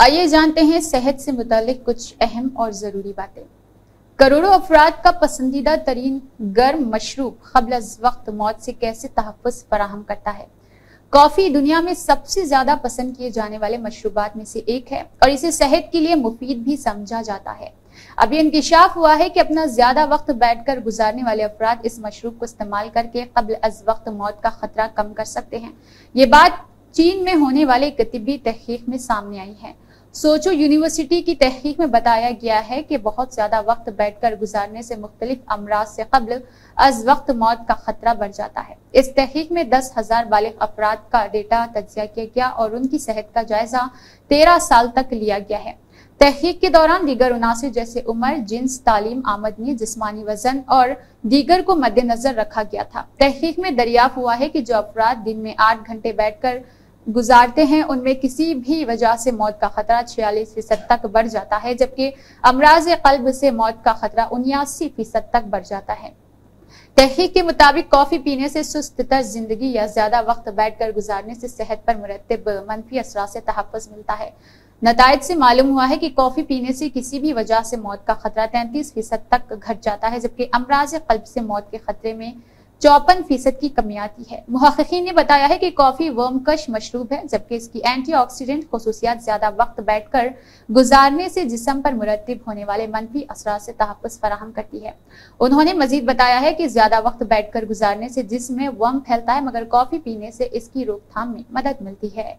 आइए जानते हैं सेहत से मुतालिक कुछ अहम और ज़रूरी बातें। करोड़ों अफराद का पसंदीदा तरीन गर्म मशरूब कबल वक्त मौत से कैसे तहफ़ फराहम करता है? कॉफ़ी दुनिया में सबसे ज़्यादा पसंद किए जाने वाले मशरूबात में से एक है और इसे सेहत के लिए मुफीद भी समझा जाता है। अब अभी इंकशाफ हुआ है कि अपना ज़्यादा वक्त बैठकर गुजारने वाले अफराद इस मशरूब को इस्तेमाल करके कबल अज वक्त मौत का खतरा कम कर सकते हैं। ये बात चीन में होने वाले तिब्बी तहकीक में सामने आई है। सोचो, यूनिवर्सिटी की तहकीक में बताया गया है कि बहुत ज़्यादा वक्त बैठकर गुजारने से मुख्तलिफ़ अमराज से कबल अज वक्त मौत का खतरा बढ़ जाता है। इस तहकीक में दस हज़ार बालिग अफराद का डेटा तजिया किया गया और उनकी सेहत का जायजा तेरह साल तक लिया गया है। तहकीक के दौरान दीगर उनासिर जैसे उम्र, जिन्स, तालीम, आमदनी, जिसमानी वज़न और दीगर को मद्देनजर रखा गया था। तहकीक में दरियाफ हुआ है कि जो अफराद दिन में आठ घंटे बैठकर गुजारते हैं, उनमें किसी भी वजह से मौत का खतरा छियालीस फ़ीसद तक बढ़ जाता है, जबकि अमराज कल्ब से मौत का खतरा उन्यासी फ़ीसद तक बढ़ जाता है। तहकीक के मुताबिक कॉफ़ी पीने से सुस्त तर ज़िंदगी या ज़्यादा वक्त बैठकर गुजारने से सेहत पर मुरतब मनफी असरा से तहफ़ मिलता है। नतज से मालूम हुआ है कि कॉफ़ी पीने से किसी भी वजह से मौत का खतरा तैंतीस फ़ीसद तक घट जाता है, जबकि अमराज कल्ब से मौत के खतरे में चौपन फ़ीसद की कमी आती है। मुहक्कीन ने बताया है कि कॉफ़ी वर्मकश मशरूब है, जबकि इसकी एंटीऑक्सीडेंट खसूसियात ज़्यादा वक्त बैठकर गुजारने से जिसम पर मुरतब होने वाले मनफी असरा से तहफ़ फराहम करती है। उन्होंने मजीद बताया है कि ज़्यादा वक्त बैठ कर गुजारने से जिसम में वर्म फैलता है, मगर कॉफ़ी पीने से इसकी रोकथाम में मदद मिलती है।